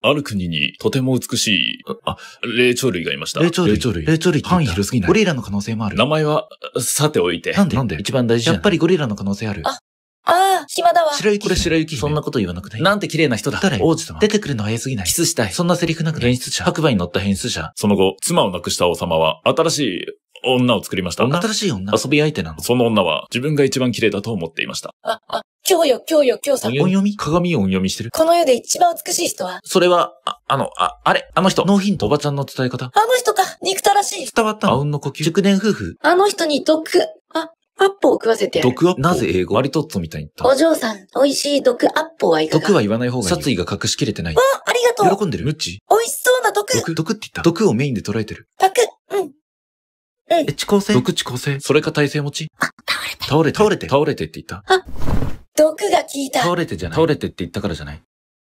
ある国にとても美しい、あ、霊長類がいました。霊長類。霊長類。霊長類って言った範囲広すぎない？ゴリラの可能性もある。名前は、さておいて。なんで？なんで？一番大事じゃん。やっぱりゴリラの可能性ある。あああ、暇だわ。白雪。これ白雪姫そんなこと言わなくていい。なんて綺麗な人だ。誰？王子様。出てくるの早すぎない。キスしたい。そんなセリフなくない演出者。白馬に乗った変質者。その後、妻を亡くした王様は、新しい女を作りました。新しい女？遊び相手なの。その女は、自分が一番綺麗だと思っていました。あ、あ、今日よ、今日よ、今日さん。音読み？鏡を音読みしてる？この世で一番美しい人は、それは、あ、あの、あ、あれ、あの人？ノーヒントおばちゃんの伝え方？あの人か、憎たらしい。あ伝わったの？うんの呼吸？熟年夫婦？あの人に毒、あ、アッポを食わせてやる。毒アップなぜ英語？マリトッツォみたいに言おった嬢さん、美味しい毒アッポはいかが毒は言わない方がいい。殺意が隠しきれてない。ありがとう。喜んでる？ムッチ？美味しそうな毒。毒、毒って言った？毒をメインで捉えてる。パク、うん。え、遅効性？毒地構成。それか体勢持ち？倒れた。倒れて。倒れて。倒れてって言った。毒が効いた。倒れてじゃない。倒れてって言ったからじゃない？